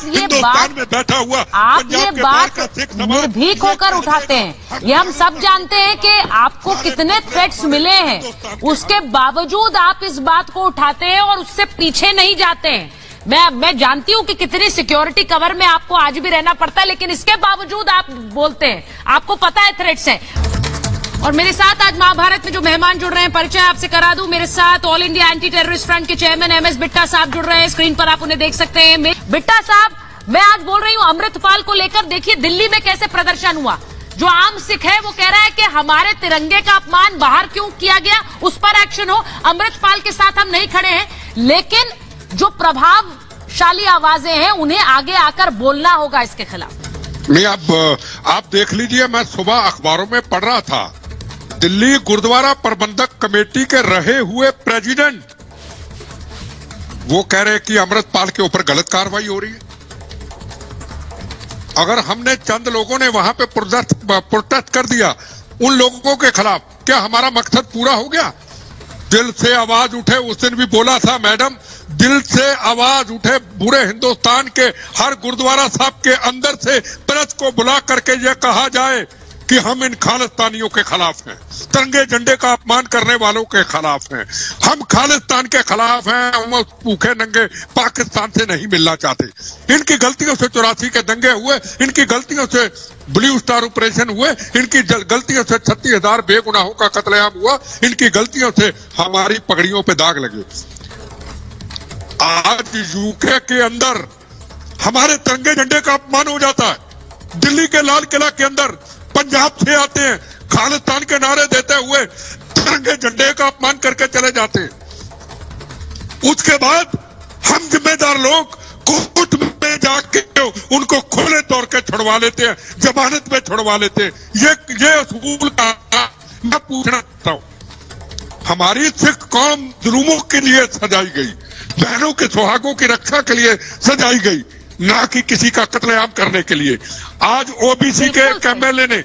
साहब ये बात में बैठा हुआ आप ये बात निर्भीक होकर उठाते हैं। ये हम सब जानते हैं कि आपको कितने थ्रेट्स मिले हैं। उसके बावजूद आप इस बात को उठाते हैं और उससे पीछे नहीं जाते हैं। मैं मैं जानती हूँ कि कितनी सिक्योरिटी कवर में आपको आज भी रहना पड़ता है लेकिन इसके बावजूद आप बोलते हैं। आपको पता है थ्रेट्स है। और मेरे साथ आज महाभारत में जो मेहमान जुड़ रहे हैं परिचय आपसे करा दूँ। मेरे साथ all India anti terrorist front के चेयरमैन एम एस बिट्टा साहब जुड़ रहे हैं। स्क्रीन पर आप उन्हें देख सकते हैं। बिट्टा साहब, मैं आज बोल रही हूँ, अमृतपाल को लेकर देखिए दिल्ली में कैसे प्रदर्शन हुआ। जो आम सिख है, वो कह रहा है कि हमारे तिरंगे का अपमान बाहर क्यों किया गया? उस पर एक्शन हो। अमृतपाल के साथ हम नहीं खड़े हैं। लेकिन जो प्रभावशाली आवाज़ें हैं, उन्हें आगे आकर बोलना होगा इसके खिलाफ। नहीं अब आप देख लीजिए, मैं सुबह अखबारों में पढ़ रहा था। दिल्ली गुरुद्वारा प्रबंधक कमेटी के रहे हुए प्रेसिडेंट वो कह रहे हैं कि अमृतपाल के ऊपर गलत कार्रवाई हो रही है। अगर हमने चंद लोगों ने वहाँ पे प्रोटेस्ट कर दिया, उन लोगों के खिलाफ, क्या हमारा मकसद पूरा हो गया? दिल से आवाज़ उठे, उस दिन भी बोला था मैडम, दिल से आवाज़ उठे पूरे हिंदुस्तान के हर गुरुद्वारा साहब के अंदर से प्रेस को बुला करके ये कहा जाए कि हम इन खालिस्तानियों के खिलाफ हैं। तिरंगे झंडे का अपमान करने वालों के खिलाफ हैं। हम खालिस्तान के खिलाफ हैं, हम भूखे नंगे पाकिस्तान से नहीं मिलना चाहते। इनकी गलतियों से चौरासी के दंगे हुए, इनकी गलतियों से ब्लू स्टार ऑपरेशन हुए, इनकी गलतियों से छत्तीस हज़ार बेगुनाहों का कतलेआम हुआ, इनकी गलतियों से हमारी पगड़ियों पर दाग लगे। आज यूके के अंदर हमारे तिरंगे झंडे का अपमान हो जाता है। दिल्ली के लाल किला के अंदर पंजाब से आते हैं, खालिस्तान के नारे देते हुए तिरंगे झंडे का अपमान करके चले जाते हैं। उसके बाद हम जिम्मेदार लोग कोर्ट में जाके उनको खुले तौर पे छुड़वा लेते हैं, जमानत में छुड़वा लेते हैं। ये ये असूल का मैं पूछना चाहता हूँ। हमारी सिख कौम जुलूमों के लिए सजाई गई, बहनों के सुहागों की रक्षा के लिए सजाई गई। ना कि किसी का कत्लेआम करने के लिए। आज ओबीसी के एक एमएलए ने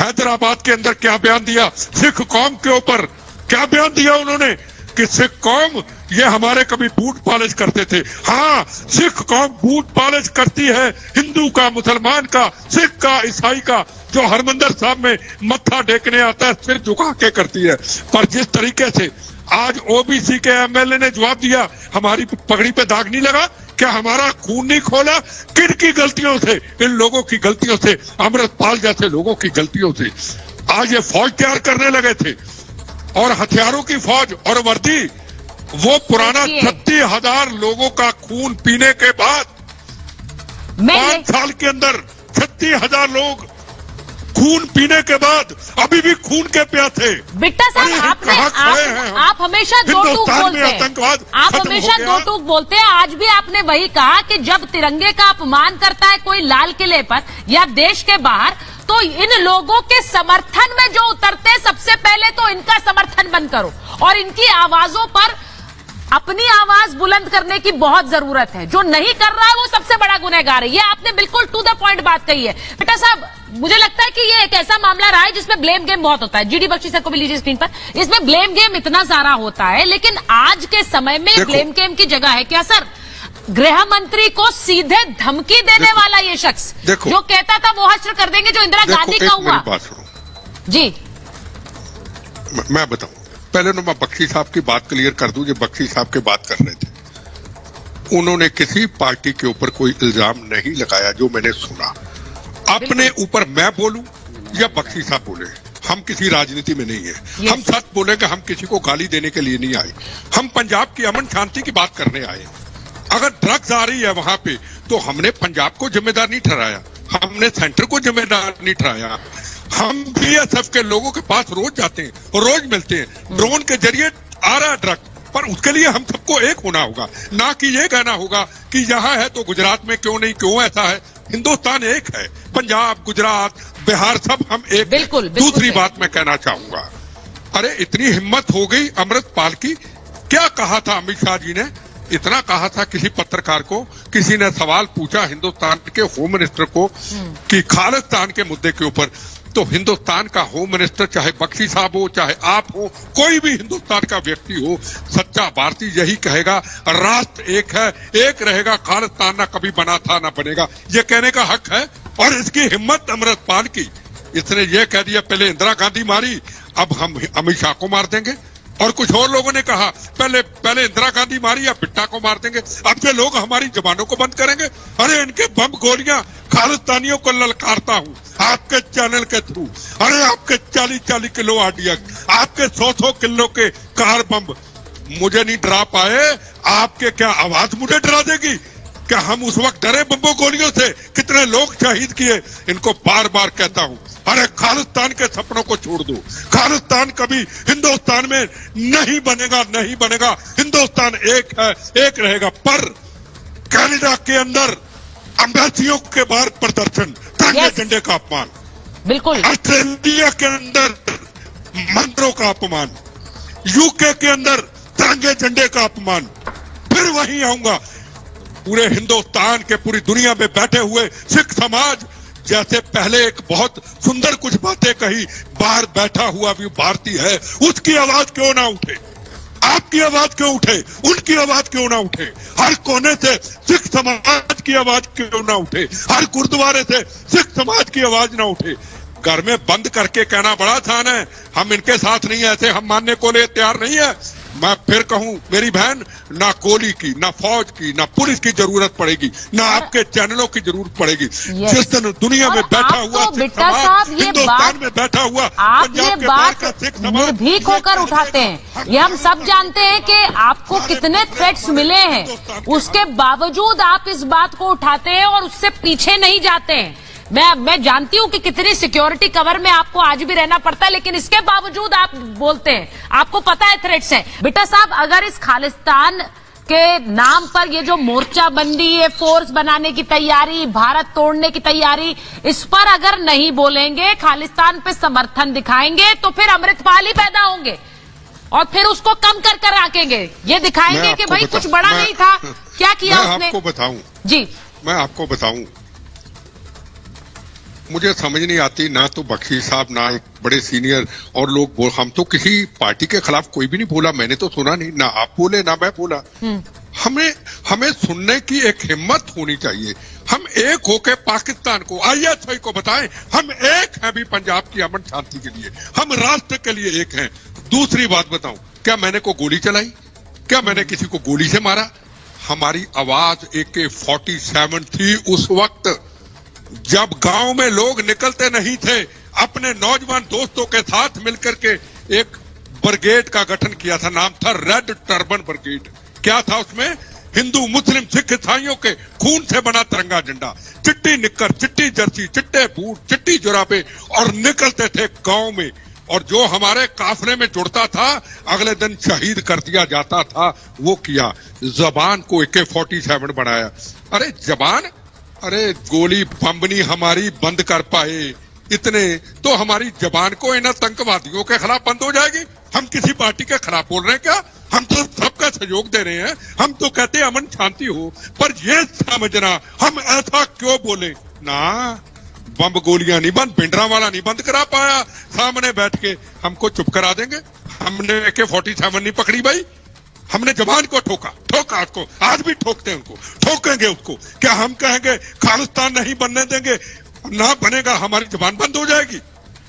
हैदराबाद के अंदर क्या बयान दिया? सिख कौम के ऊपर क्या बयान दिया उन्होंने? कि सिख कौम ये हमारे कभी बूट पॉलिश करते थे। हाँ सिख कौम बूट पॉलिश करती है हिंदू का मुसलमान का सिख का ईसाई का जो हरमंदर साहब में मत्था टेकने आता है सिर झुका के करती है। पर जिस तरीके से आज ओबीसी के एमएलए ने जवाब दिया हमारी पगड़ी पे दाग नहीं लगा क्या हमारा खून नहीं खोला? किन की गलतियों से? इन लोगों की गलतियों से अमृतपाल जैसे लोगों की गलतियों से। आज ये फौज तैयार करने लगे थे। और हथियारों की फौज और वर्दी वो पुराना छत्तीस हज़ार लोगों का खून पीने के बाद पाँच साल के अंदर छत्तीस हज़ार लोग खून पीने के बाद अभी भी खून के प्यासे बिट्टा साहब आपने आप, आप हमेशा दो टूक बोलते हैं। आतंकवाद आप हमेशा दो टूक बोलते हैं। आज भी आपने वही कहा कि जब तिरंगे का अपमान करता है कोई लाल किले पर या देश के बाहर तो इन लोगों के समर्थन में जो उतरते हैं सबसे पहले तो इनका समर्थन बंद करो। और इनकी आवाजों पर अपनी आवाज़ बुलंद करने की बहुत ज़रूरत है। जो नहीं कर रहा है वो सबसे बड़ा गुनहगार है। ये आपने बिल्कुल टू द पॉइंट बात कही है। बेटा साहब मुझे लगता है कि ये एक ऐसा मामला रहा है जिसमें ब्लेम गेम बहुत होता है। जीडी बख्शी सर को भी लीजिए स्क्रीन पर। इसमें ब्लेम गेम इतना सारा होता है लेकिन आज के समय में ब्लेम गेम की जगह है क्या सर? गृह मंत्री को सीधे धमकी देने। वाला ये शख्स जो कहता था वो हश्र कर देंगे जो इंदिरा गांधी का हुआ। जी। मैं- मैं बताऊँ पहले तो मैं बख्शी साहब की बात क्लियर कर दूँ जो बख्शी साहब की बात कर रहे थे। उन्होंने किसी पार्टी के ऊपर कोई इल्ज़ाम नहीं लगाया जो मैंने सुना। अपने ऊपर मैं बोलूँ या बख्शी साहब बोले? हम किसी राजनीति में नहीं है। Yes. हम सच बोलेंगे हम किसी को गाली देने के लिए नहीं आए। हम पंजाब की अमन शांति की बात करने आए अगर ड्रग्स आ रही है वहाँ पे तो हमने पंजाब को जिम्मेदार नहीं ठहराया। हमने सेंटर को जिम्मेदार नहीं ठहराया। हम बीएसएफ के लोगों के पास रोज जाते हैं रोज मिलते हैं। ड्रोन के ज़रिए आ रहा है ड्रग पर उसके लिए हम सबको एक होना होगा। ना कि ये कहना होगा कि यहाँ है तो गुजरात में क्यों नहीं क्यों ऐसा है? हिंदुस्तान एक है पंजाब गुजरात बिहार सब हम एक बिल्कुल, बिल्कुल दूसरी बात मैं कहना चाहूँगा अरे इतनी हिम्मत हो गई अमृतपाल की क्या कहा था अमित शाह जी ने? इतना कहा था किसी पत्रकार को किसी ने सवाल पूछा हिंदुस्तान के होम मिनिस्टर को कि खालिस्तान के मुद्दे के ऊपर तो हिंदुस्तान का होम मिनिस्टर, चाहे बख्शी साहब हो, चाहे आप हो, कोई भी हिंदुस्तान का व्यक्ति हो, सच्चा भारतीय यही कहेगा, राष्ट्र एक है, एक रहेगा, खालिस्तान ना कभी बना था, ना बनेगा। ये कहने का हक है, और इसकी हिम्मत अमृतपाल की। इसने ये कह दिया, पहले इंदिरा गांधी मारी, अब हम अमित शाह को मार देंगे। और कुछ और लोगों ने कहा, पहले पहले इंदिरा गांधी मारी या बिट्टा को मार देंगे, अब ये लोग हमारी जबानों को बंद करेंगे। अरे, इनके बम गोलियाँ, खालिस्तानियों को ललकारता हूँ, आपके चैनल के थ्रू। अरे, आपके चालीस चालीस किलो आरडीएक्स आपके सौ सौ किलो के कार बम, मुझे नहीं डरा पाए, आपके क्या आवाज़ मुझे डरा देगी? क्या हम उस वक्त डरे बम्बो गोलियों से? कितने लोग शहीद किए? इनको बार बार कहता हूँ अरे खालिस्तान के सपनों को छोड़ दो। खालिस्तान कभी हिंदुस्तान में नहीं बनेगा नहीं बनेगा। हिंदुस्तान एक है एक रहेगा। पर कनाडा के अंदर अम्बेसियों के बाहर प्रदर्शन तिरंगे झंडे का अपमान। बिल्कुल। ऑस्ट्रेलिया के अंदर मंत्रों का अपमान। यूके के अंदर तिरंगे झंडे का अपमान। फिर वहीं आऊँगा। पूरे हिंदुस्तान के पूरी दुनिया में बैठे हुए सिख समाज जैसे पहले एक बहुत सुंदर कुछ बातें कही। बाहर बैठा हुआ भी भारतीय है। उसकी आवाज़ क्यों ना उठे? आपकी आवाज़ क्यों उठे? उनकी आवाज़ क्यों ना उठे? हर कोने से सिख समाज की आवाज़ क्यों ना उठे? हर गुरुद्वारे से सिख समाज की आवाज़ ना उठे। घर में बंद करके कहना बड़ा आसान है। हम इनके साथ नहीं है, ऐसे हम मानने को लिए तैयार नहीं है। मैं फिर कहूँ मेरी बहन ना कोली की ना फौज की ना पुलिस की ज़रूरत पड़ेगी ना आपके चैनलों की ज़रूरत पड़ेगी। जिस दिन दुनिया में बैठा हुआ तो बिट्टा साहब ये बात- में बैठा हुआ आप ये बात निर्भीक होकर उठाते हैं। ये हम सब जानते हैं कि आपको कितने थ्रेट्स मिले हैं। उसके बावजूद आप इस बात को उठाते हैं और उससे पीछे नहीं जाते हैं। मैं मैं जानती हूँ कि कितनी सिक्योरिटी कवर में आपको आज भी रहना पड़ता है लेकिन इसके बावजूद आप बोलते हैं। आपको पता है थ्रेट्स है। बेटा साहब अगर इस खालिस्तान के नाम पर ये जो मोर्चा बंदी है फोर्स बनाने की तैयारी भारत तोड़ने की तैयारी इस पर अगर नहीं बोलेंगे खालिस्तान पे समर्थन दिखाएँगे तो फिर अमृतपाल ही पैदा होंगे। और फिर उसको कम कर कर आकेंगे। ये दिखाएँगे कि भाई कुछ बड़ा नहीं था। क्या किया मैं उसने? आपको बताऊँ। जी। मैं आपको बताऊँ। मुझे समझ नहीं आती ना तो बख्शी साहब ना बड़े सीनियर और लोग बोल हम तो किसी पार्टी के खिलाफ कोई भी नहीं बोला मैंने तो सुना नहीं ना आप बोले ना मैं बोला। हमें हमें सुनने की एक हिम्मत होनी चाहिए। हम एक होके पाकिस्तान को आईएसआई को बताएँ हम एक हैं भी पंजाब की अमन शांति के लिए। हम राष्ट्र के लिए एक हैं। दूसरी बात बताऊँ क्या मैंने को गोली चलाई? क्या मैंने किसी को गोली से मारा? हमारी आवाज़ ए के फोर्टी सेवन थी उस वक्त। जब गाँव में लोग निकलते नहीं थे, अपने नौजवान दोस्तों के साथ मिलकर के एक ब्रिगेड का गठन किया था, नाम था रेड टर्बन ब्रिगेड। क्या था उसमें? हिंदू, मुस्लिम, सिख ईसाइयों के खून से बना तिरंगा झंडा। चिट्टी निक्कर, चिट्टी जर्सी, चिट्टे बूट, चिट्टी जुराबे और निकलते थे गाँव में। और जो हमारे काफले में जुड़ता था, अगले दिन शहीद कर दिया जाता था, वो किया। जबान को ए के फोर्टी सेवन बनाया। अरे, जबान अरे गोली बम्बनी हमारी बंद कर पाए। इतने तो हमारी जबान को इन आतंकवादियों के खिलाफ बंद हो जाएगी। हम किसी पार्टी के खिलाफ बोल रहे हैं क्या? हम तो सबका सहयोग दे रहे हैं। हम तो कहते हैं अमन शांति हो, पर ये समझना, हम ऐसा क्यों बोले? ना, बम गोलियाँ नहीं बंद पिंडरा वाला नहीं बंद करा पाया। सामने बैठ के हमको चुप करा देंगे। हमने के फोर्टी सेवन नहीं पकड़ी भाई। हमने जवान को ठोका ठोका उसको आज भी ठोकते हैं उनको। ठोकेंगे उसको। क्या हम कहेंगे खालिस्तान नहीं बनने देंगे? ना बनेगा हमारी जबान बंद हो जाएगी।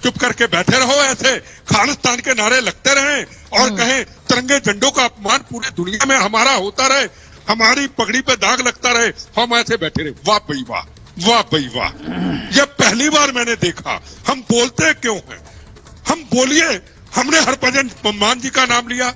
चुप करके बैठे रहो ऐसे। खालिस्तान के नारे लगते रहे और कहें तिरंगे झंडों का अपमान पूरी दुनिया में हमारा होता रहे। हमारी पगड़ी पे दाग लगता रहे। हम ऐसे बैठे रहे। वाह भाई वाह वाह भाई वाह। ये पहली बार मैंने देखा। हम बोलते क्यों हैं? हम बोलिए हमने हरभजन मान जी का नाम लिया।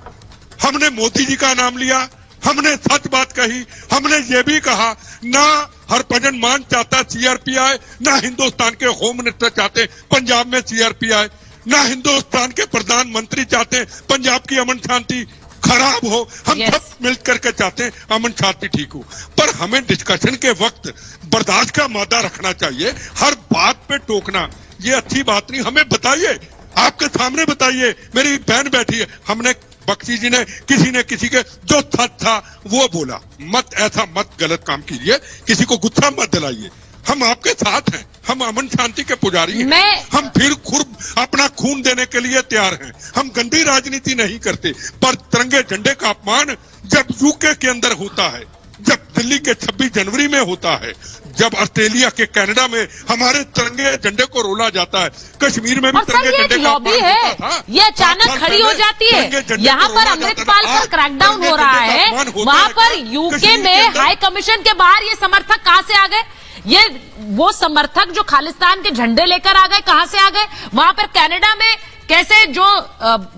हमने मोदी जी का नाम लिया हमने सच बात कही हमने ये भी कहा ना हरभजन मान चाहता सीआरपीआई ना हिंदुस्तान के होम मिनिस्टर चाहते पंजाब में सीआरपीआई ना हिंदुस्तान के प्रधानमंत्री चाहते पंजाब की अमन शांति खराब हो। हम Yes. सब मिल करके चाहते हैं अमन शांति ठीक हो। पर हमें डिस्कशन के वक्त बर्दाश्त का मादा रखना चाहिए हर बात पे टोकना ये अच्छी बात नहीं। हमें बताइए आपके सामने बताइए मेरी बहन बैठी है। हमने बख्शी जी ने किसी ने किसी के जो सच था वो बोला मत ऐसा मत गलत काम कीजिए किसी को गुस्सा मत दिलाइए। हम आपके साथ हैं हम अमन शांति के पुजारी हैं। मैं- हम फिर खुद अपना खून देने के लिए तैयार हैं। हम गंदी राजनीति नहीं करते पर तिरंगे झंडे का अपमान जब यूके के अंदर होता है। जब दिल्ली के 26 जनवरी में होता है जब ऑस्ट्रेलिया के कनाडा में हमारे तिरंगे झंडे को रोला जाता है कश्मीर में भी तिरंगे झंडे का लॉबी है। ये अचानक खड़ी हो जाती है। यहाँ पर अमृतपाल पर क्रैकडाउन हो रहा है। वहाँ पर यूके में हाई कमीशन के बाहर ये समर्थक कहाँ से आ गए? ये वो समर्थक जो खालिस्तान के झंडे लेकर आ गए कहाँ से आ गए? वहाँ पर कनाडा में कैसे जो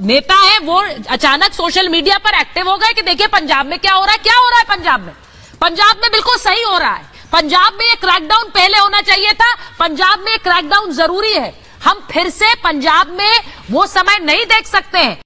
नेता है वो अचानक सोशल मीडिया पर एक्टिव हो गए कि देखिए पंजाब में क्या हो रहा है? क्या हो रहा है पंजाब में? पंजाब में बिल्कुल सही हो रहा है। पंजाब में ये क्रैकडाउन पहले होना चाहिए था। पंजाब में क्रैकडाउन ज़रूरी है। हम फिर से पंजाब में वो समय नहीं देख सकते हैं।